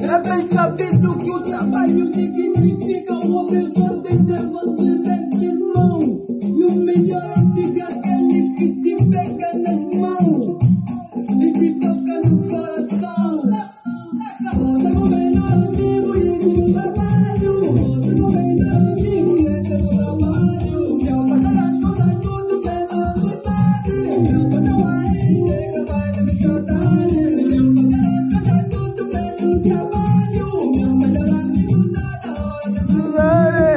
É bem sabido que o trabalho dignifica o homem, desenvolvimento to the